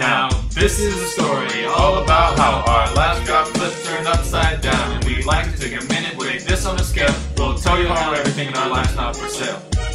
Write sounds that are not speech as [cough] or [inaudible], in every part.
Now, this is a story all about how our last got flipped turned upside down. And we'd like to take a minute, weight this on a scale. We'll tell you how everything in our life's not for sale.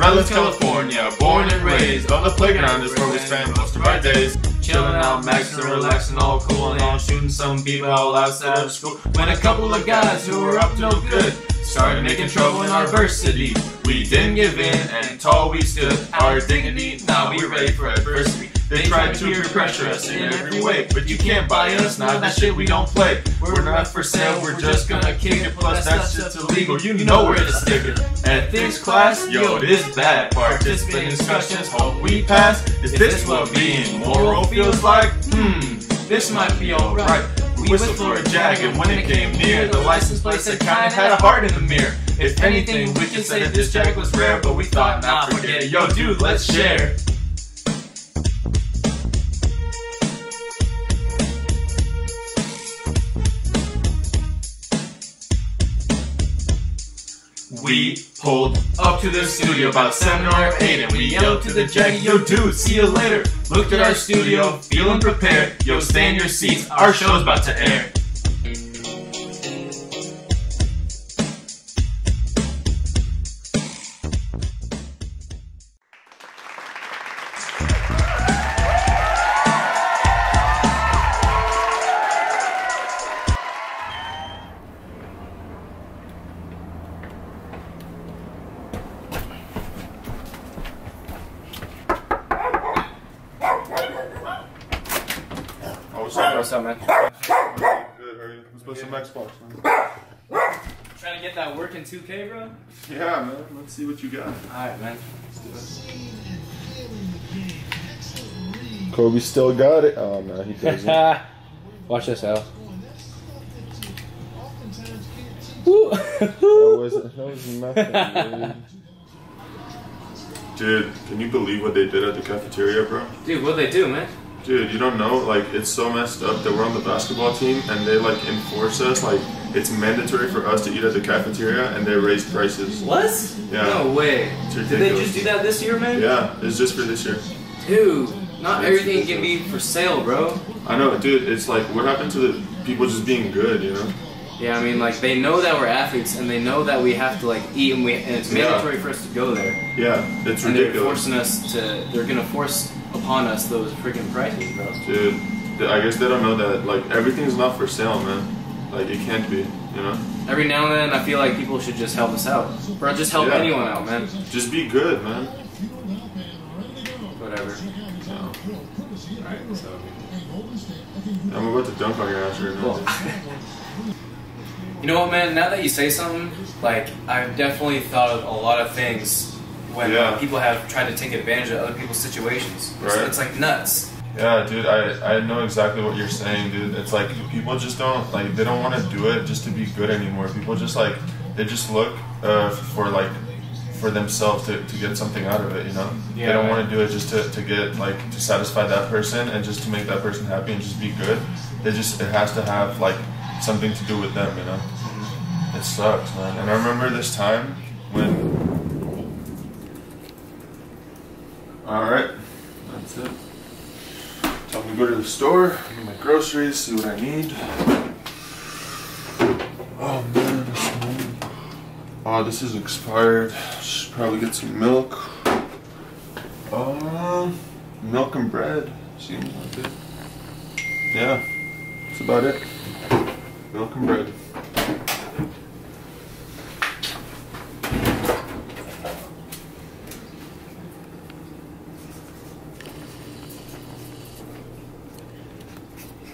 Redlands, California, born and raised on the playground is where we spend most of our days. Chilling out, maxing, relaxing, all cool and all, shooting some people all outside of school. When a couple of guys who were up to no good started making trouble in our varsity. We didn't give in, and tall we stood. Our dignity, now we ready for adversity. They tried to peer pressure us in every way, but you can't buy us, now that shit we don't play. We're not for sale, we're just gonna kick it, plus that's just illegal, you know where to stick it. At this class, yo, this bad. Participate in discussions, hope we pass. Is this what being moral feels like? Hmm, this might be alright. We whistled for a jag, and when it came near, the license plate said kinda had a heart in the mirror. If anything, we could say that this jag was rare, but we thought, nah, forget it. Yo, dude, let's share. We pulled up to the studio about 7 or 8 and we yelled to the Jackie, yo dude, see you later. Looked at our studio, feeling prepared. Yo, stay in your seats, our show's about to air. Trying to get that working 2K, bro? Yeah, man. Let's see what you got. Alright, man. Kobe still got it. Oh no, he doesn't. [laughs] Watch this out. that was that was nothing. Dude. [laughs] dude, can you believe what they did at the cafeteria, bro? Dude, what'd they do, man? Dude, you don't know. Like, it's so messed up that we're on the basketball team and they like enforce us. Like, it's mandatory for us to eat at the cafeteria, and they raise prices. What? Yeah. No way. Did they just do that this year, man? Yeah, it's just for this year. Dude, not It's everything can be for sale, bro. I know, dude. It's like what happened to the people just being good, you know? Yeah, I mean, like, they know that we're athletes, and they know that we have to, like, eat, and, we, and it's Yeah. mandatory for us to go there. Yeah, it's And they're forcing us to, they're gonna force upon us those freaking prices, bro. Dude, I guess they don't know that like everything's not for sale, man. Like it can't be, you know. Every now and then, I feel like people should just help us out. Bro, just help Yeah. anyone out, man. Just be good, man. Whatever. No. Alright, so. I'm about to dunk on your ass right now. Cool. you know what, man? Now that you say something, like I've definitely thought of a lot of things when Yeah. people have tried to take advantage of other people's situations. It's, Right. it's like nuts. Yeah, dude, I I know exactly what you're saying, dude. It's like people just don't like they don't want to do it just to be good anymore. People just like they just look uh, for like for themselves to, to get something out of it, you know. Yeah, they don't right. want to do it just to, to get like to satisfy that person and just to make that person happy and just be good. They just it has to have like something to do with them, you know. Mm-hmm. It sucks, man. And I remember this time when. All right, that's it. Go to the store, get my groceries, see what I need. Oh man, this one. Oh, this is expired. Should probably get some milk. Uh, milk and bread. Seems like it. Yeah, that's about it. Milk and bread.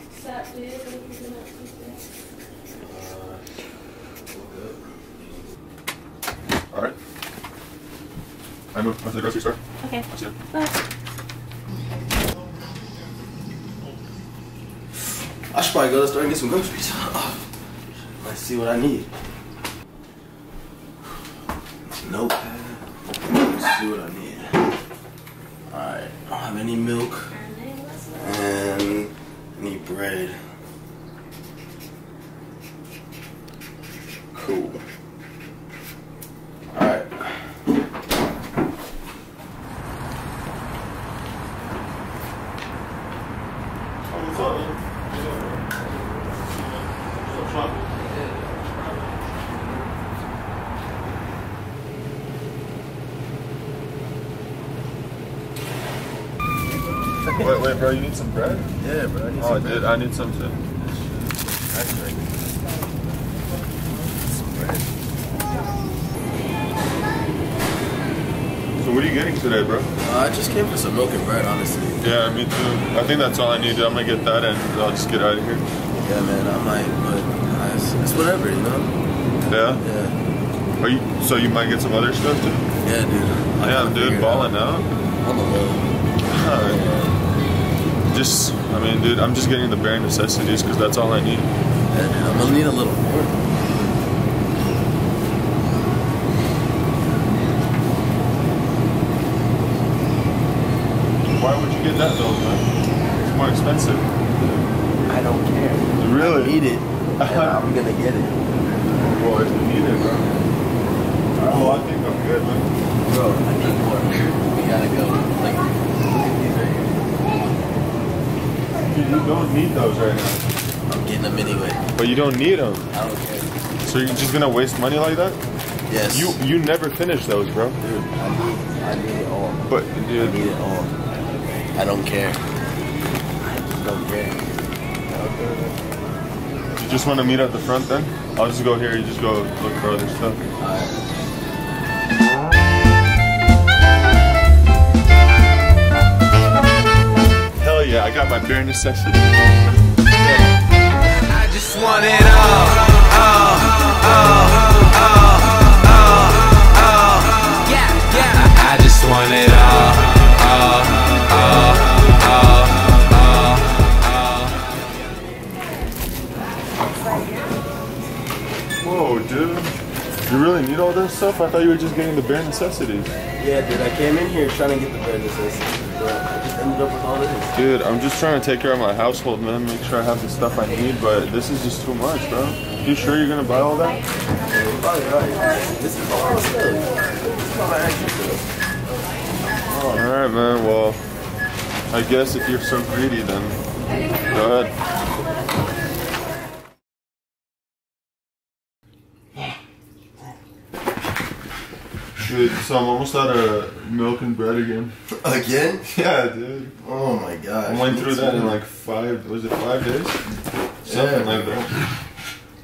What's up, dude? What have you been up to today? All right. I moved to the grocery store. Okay. That's it. Bye. I should probably go to the store and get some groceries. [laughs] Let's see what I need. notepad. Let's see what I need. Alright, I don't have any milk and I need bread. Cool. Alright. Wait, wait, bro, you need some bread? Yeah, bro. I need Oh, some bread. dude, I need some too. Actually, some bread. So what are you getting today, bro? Uh, I just came for some milk and bread, honestly. Yeah, me too. I think that's all I need. I'm gonna get that and I'll just get out of here. Yeah, man, I might, but uh, it's, it's whatever, you know? Yeah. Yeah. Are you? So you might get some other stuff too? Yeah, dude. I Yeah, dude, balling out. out. On the low. Just, I mean, dude, I'm just getting the bare necessities because that's all I need. Yeah, uh, dude, I'm gonna need a little more. Why would you get that though, man? It's more expensive. I don't care. Really? I need it, and [laughs] I'm gonna get it. Well, if you need it, bro. Oh, I think I'm good, man. Bro, I need more. We gotta go. Like, look at these right here. Dude, you don't need those right now. I'm getting them anyway. But you don't need them. I don't care. So you're just gonna waste money like that? Yes. You you never finish those, bro. Dude, I need, I need it all. But dude, I need it all. I don't care. I just don't care. you just want to meet at the front then? I'll just go here. You just go look for other stuff. Yeah, I got my bare necessities. I just want it all, all, all, all, all, all. Yeah, yeah. I, I just want it all, all, all, all, all, all. Whoa, dude. You really need all this stuff? I thought you were just getting the bare necessities. Yeah, dude, I came in here trying to get the bare necessities, but I just ended up with all this. Dude, I'm just trying to take care of my household, man. Make sure I have the stuff I need, but this is just too much, bro. You sure you're gonna buy all that? Right. All. Alright, man. Well, I guess if you're so greedy, then go ahead. Dude, so I'm almost out of milk and bread again. Again? [laughs] Yeah, dude. Oh my god. I went through that in like five, was it five days? Something Yeah. like that.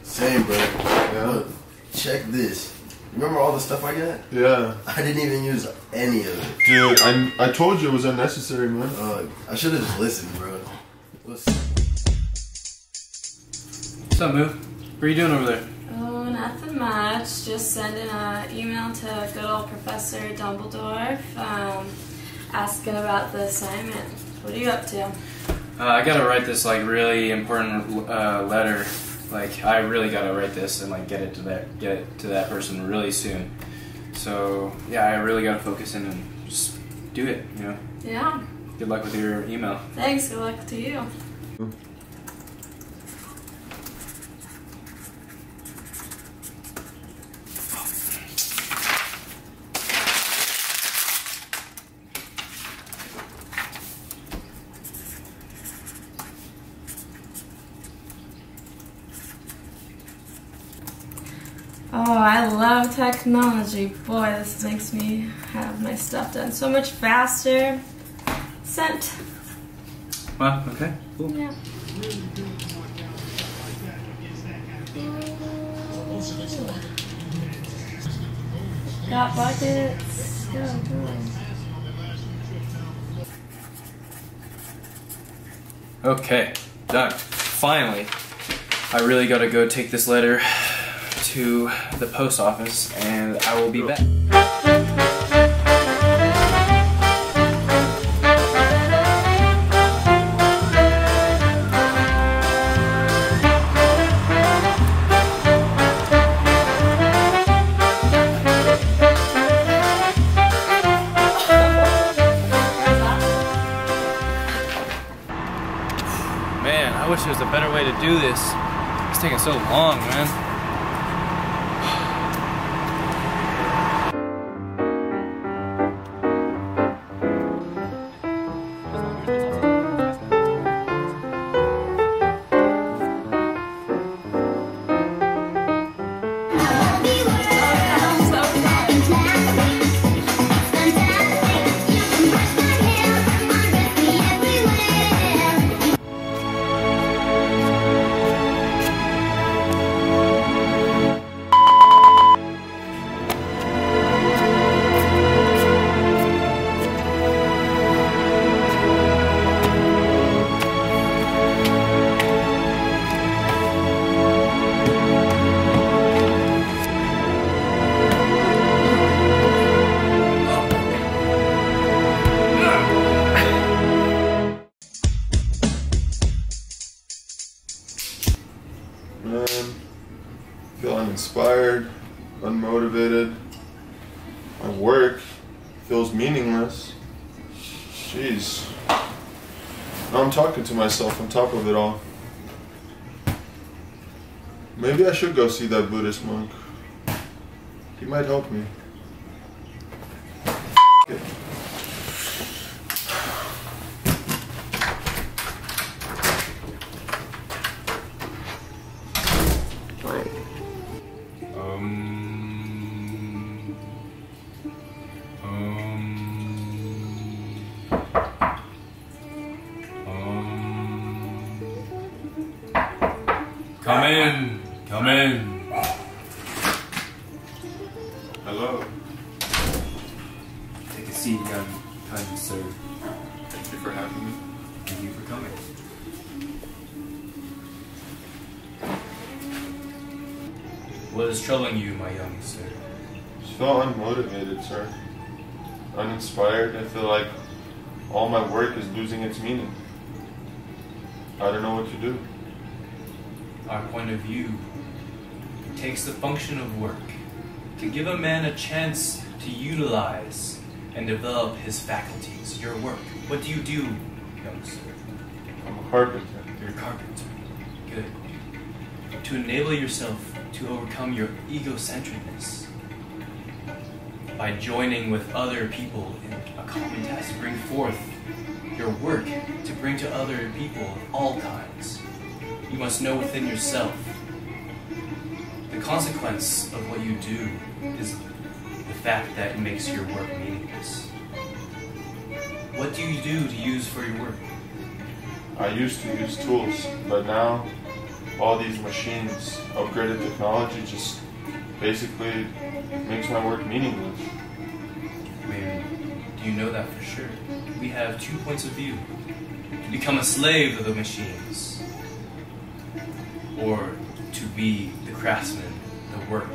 Same, bro. Yeah. Look, check this. Remember all the stuff I got? Yeah. I didn't even use any of it. Dude, I, I told you it was unnecessary, man. Uh, I should have just listened, bro. What's What's up, Moo? What are you doing over there? Nothing much. Just sending an email to good old Professor Dumbledore, um, asking about the assignment. What are you up to? Uh, I gotta write this like really important uh, letter. Like I really gotta write this and like get it to that get it to that person really soon. So yeah, I really gotta focus in and just do it. You know. Yeah. Good luck with your email. Thanks. Good luck to you. Oh, I love technology. Boy, this makes me have my stuff done so much faster. Sent. Well, okay, cool. Yeah. Got buckets. Go, go. Okay, done. Finally, I really gotta go take this letter to the post office and I will be back. Man, I wish there was a better way to do this. It's taking so long, man. To myself on top of it all. Maybe I should go see that Buddhist monk. He might help me. Come in. Come in. Hello. Take a seat, young kind sir. Thank you for having me. Thank you for coming. What is troubling you, my young sir? I just feel unmotivated, sir. Uninspired. I feel like all my work is losing its meaning. I don't know what to do. Our point of view takes the function of work to give a man a chance to utilize and develop his faculties. Your work. What do you do, young sir? I'm a carpenter. You're a carpenter. Good. To enable yourself to overcome your egocentricness by joining with other people in a common task to bring forth your work to bring to other people of all kinds. You must know within yourself the consequence of what you do is the fact that it makes your work meaningless. What do you do to use for your work? I used to use tools, but now all these machines, upgraded technology, just basically makes my work meaningless. Mary, do you know that for sure? We have two points of view. To become a slave of the machines, or to be the craftsman, the work,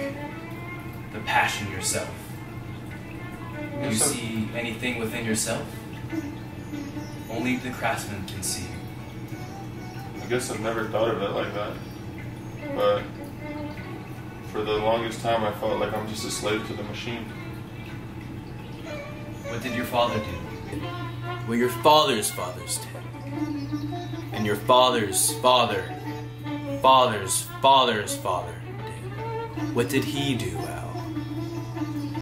the passion yourself. Do you see anything within yourself? Only the craftsman can see. I guess I've never thought of it like that. But for the longest time, I felt like I'm just a slave to the machine. What did your father do? What your father's fathers did. And your father's father, father's father's father did. What did he do, Al?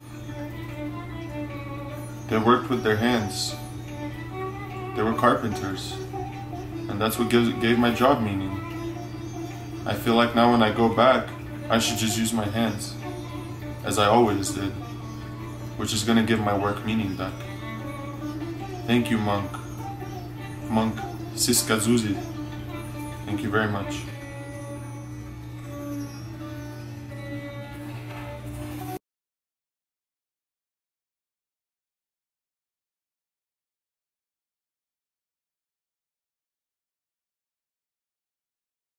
They worked with their hands. They were carpenters. And that's what gives, gave my job meaning. I feel like now when I go back, I should just use my hands. As I always did. Which is gonna give my work meaning back. Thank you, Monk. Monk Siskazuzi. Thank you very much.